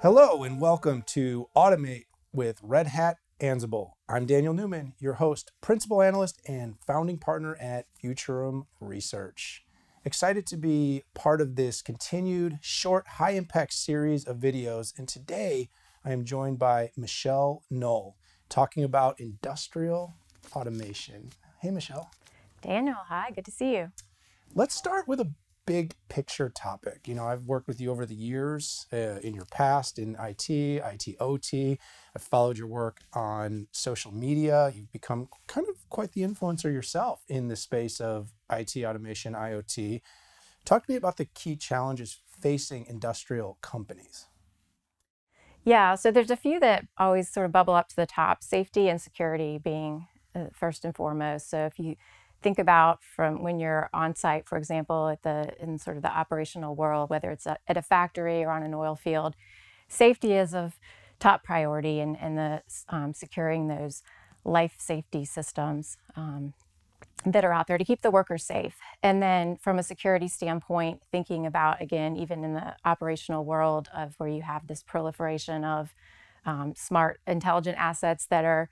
Hello and welcome to Automate with Red Hat Ansible. I'm Daniel Newman, your host, principal analyst, and founding partner at Futurum Research. Excited to be part of this continued short, high impact series of videos. And today I am joined by Michele Null talking about industrial automation. Hey, Michelle. Daniel, hi, good to see you. Let's start with a big picture topic. You know, I've worked with you over the years uh, in your past in IT, IT OT. I've followed your work on social media. You've become kind of quite the influencer yourself in the space of IT automation, IoT. Talk to me about the key challenges facing industrial companies. Yeah, so there's a few that always sort of bubble up to the top safety and security being uh, first and foremost. So if you think about from when you're on site, for example, at the in sort of the operational world, whether it's at a factory or on an oil field, safety is of top priority, and and the um, securing those life safety systems um, that are out there to keep the workers safe. And then from a security standpoint, thinking about again, even in the operational world of where you have this proliferation of um, smart, intelligent assets that are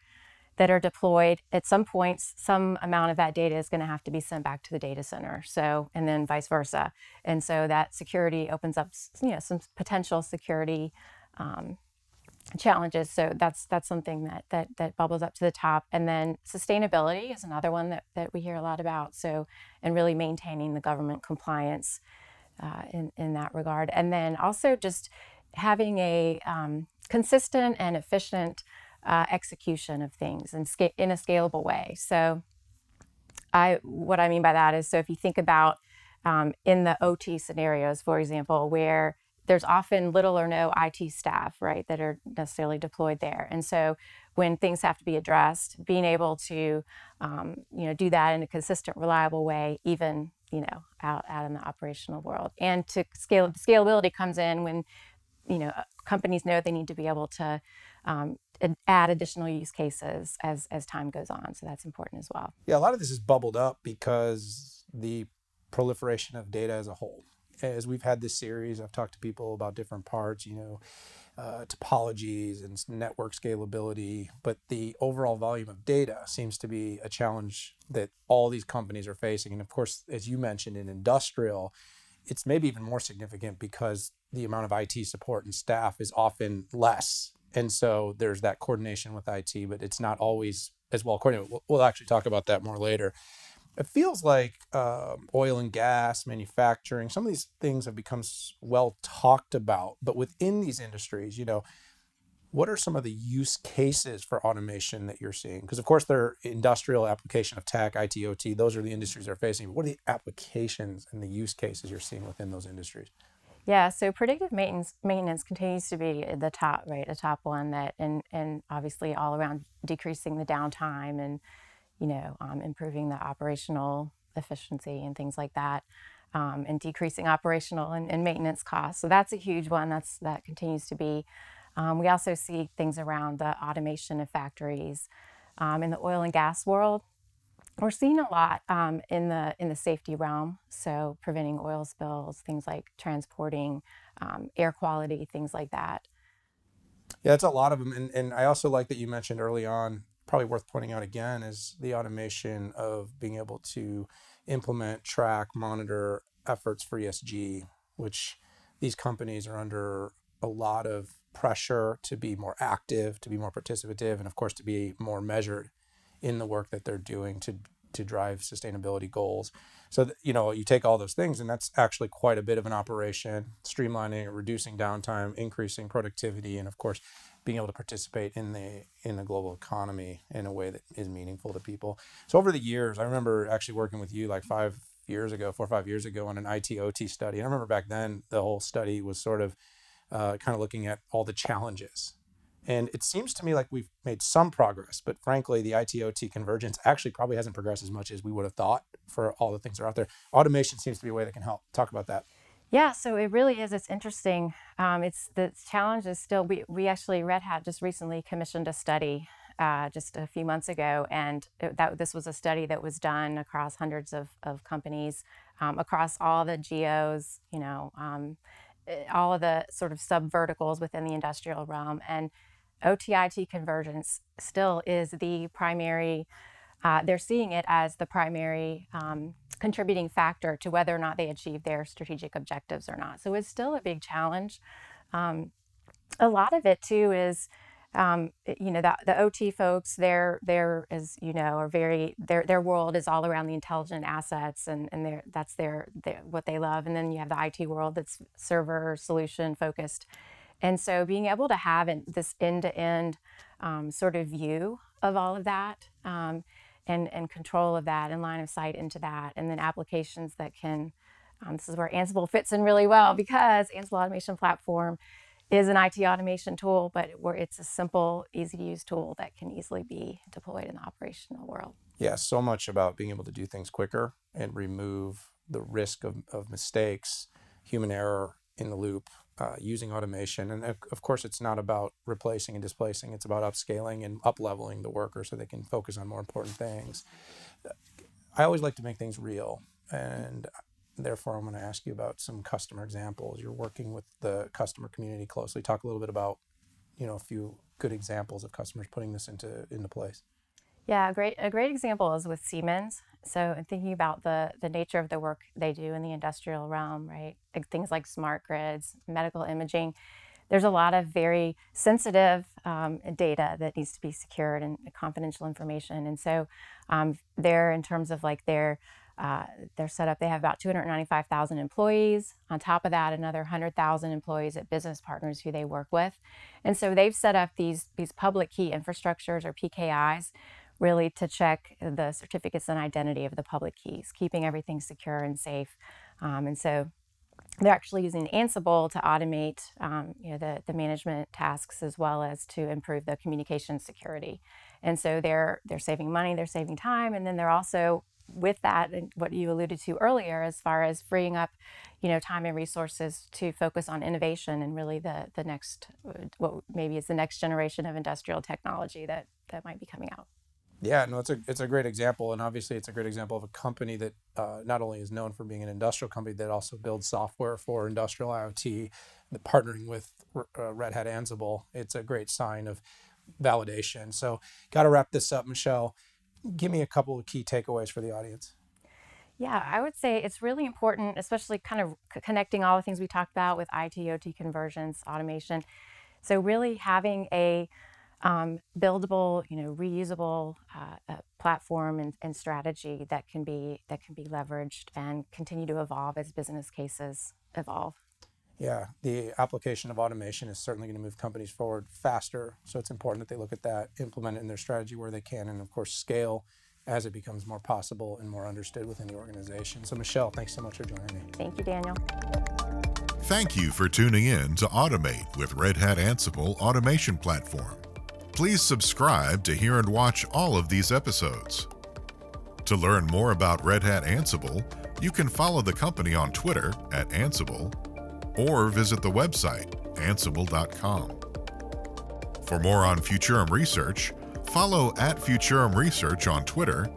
that are deployed at some points some amount of that data is going to have to be sent back to the data center so and then vice versa. And so that security opens up you know some potential security um, challenges. So that's that's something that that that bubbles up to the top. And then sustainability is another one that, that we hear a lot about. So and really maintaining the government compliance uh, in in that regard. And then also just having a um, consistent and efficient uh, execution of things and in a scalable way. So, I what I mean by that is so if you think about um, in the OT scenarios, for example, where there's often little or no IT staff, right, that are necessarily deployed there, and so when things have to be addressed, being able to, um, you know, do that in a consistent, reliable way, even you know, out out in the operational world, and to scale scalability comes in when, you know, companies know they need to be able to um, add additional use cases as as time goes on. So that's important as well. Yeah, a lot of this is bubbled up because the proliferation of data as a whole. As we've had this series, I've talked to people about different parts, you know, uh, topologies and network scalability, but the overall volume of data seems to be a challenge that all these companies are facing. And of course, as you mentioned in industrial, it's maybe even more significant because the amount of IT support and staff is often less and so there's that coordination with IT, but it's not always as well coordinated. We'll, we'll actually talk about that more later. It feels like um, oil and gas, manufacturing, some of these things have become well talked about. But within these industries, you know, what are some of the use cases for automation that you're seeing? Because of course, they're industrial application of tech, IT, OT. Those are the industries they're facing. What are the applications and the use cases you're seeing within those industries? Yeah, so predictive maintenance maintenance continues to be the top, right? The top one that, and and obviously all around decreasing the downtime and you know um, improving the operational efficiency and things like that, um, and decreasing operational and, and, maintenance costs. So that's a huge one. That's that continues to be. Um, we also see things around the automation of factories um, in the oil and gas world we're seeing a lot um, in the in the safety realm so preventing oil spills things like transporting um, air quality things like that. Yeah it's a lot of them and, and i also like that you mentioned early on probably worth pointing out again is the automation of being able to implement track monitor efforts for esg which these companies are under a lot of pressure to be more active to be more participative and of course to be more measured in the work that they're doing to to drive sustainability goals. So you know you take all those things, and that's actually quite a bit of an operation. Streamlining, reducing downtime, increasing productivity, and of course, being able to participate in the in the global economy in a way that is meaningful to people. So over the years, I remember actually working with you like five years ago, four or five years ago, on an IT OT study. I remember back then the whole study was sort of uh, kind of looking at all the challenges and it seems to me like we've made some progress, but frankly, the ITOT convergence actually probably hasn't progressed as much as we would have thought for all the things that are out there. Automation seems to be a way that can help. Talk about that. Yeah, so it really is. It's interesting. Um, it's the challenge is still. We we actually Red Hat just recently commissioned a study uh, just a few months ago, and it, that this was a study that was done across hundreds of of companies, um, across all the geos. You know. Um, eh, all of the sort of sub verticals within the industrial realm. And OTIT convergence still is the primary, uh, they're seeing it as the primary um, contributing factor to whether or not they achieve their strategic objectives or not. So it's still a big challenge. Um, a lot of it too is um, you know, the, the OT folks, they're, they're, as you know, are very, their, their world is all around the intelligent assets and, and that's their, their, what they love. And then you have the IT world that's server solution focused. And so being able to have an, this end to end sort of view of all of that um, and, and control of that and line of sight into that, and then applications that can, um, this is where Ansible fits in really well because Ansible Automation Platform is an IT automation tool, but where it's a simple, easy to use tool that can easily be deployed in the operational world. Yeah, so much about being able to do things quicker and remove the risk of, of mistakes, human error in the loop, uh, using automation. And of course, it's not about replacing and displacing, it's about upscaling and up leveling the worker so they can focus on more important things. I always like to make things real. And Therefore, I'm going to ask you about some customer examples. You're working with the customer community closely. Talk a little bit about, you know, a few good examples of customers putting this into into place. Yeah, a great a great example is with Siemens. So, thinking about the the nature of the work they do in the industrial realm, right? Like things like smart grids, medical imaging. There's a lot of very sensitive um, data that needs to be secured and confidential information. And so, um, there, in terms of like their uh, they're set up, they have about 295,000 employees. On top of that, another 100,000 employees at business partners who they work with. And so they've set up these, these public key infrastructures or PKIs really to check the certificates and identity of the public keys, keeping everything secure and safe. Um, and so they're actually using Ansible to automate um, you know, the, the management tasks as well as to improve the communication security. And so they're they're saving money, they're saving time, and then they're also with that and what you alluded to earlier as far as freeing up you know time and resources to focus on innovation and really the the next what maybe is the next generation of industrial technology that that might be coming out yeah no it's a it's a great example and obviously it's a great example of a company that uh, not only is known for being an industrial company that also builds software for industrial iot partnering with uh, red hat ansible it's a great sign of validation so got to wrap this up Michele give me a couple of key takeaways for the audience. Yeah, I would say it's really important, especially kind of connecting all the things we talked about with IT, OT convergence, automation. So really having a um, buildable, you know, reusable uh, uh, platform and, and, strategy that can be that can be leveraged and continue to evolve as business cases evolve. Yeah, the application of automation is certainly going to move companies forward faster. So it's important that they look at that, implement it in their strategy where they can, and of course, scale as it becomes more possible and more understood within the organization. So, Michele, thanks so much for joining me. Thank you, Daniel. Thank you for tuning in to Automate with Red Hat Ansible Automation Platform. Please subscribe to hear and watch all of these episodes. To learn more about Red Hat Ansible, you can follow the company on Twitter at Ansible or visit the website ansible.com. For more on Futurum Research, follow at Futurum Research on Twitter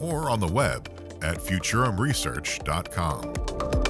or on the web at futurumresearch.com.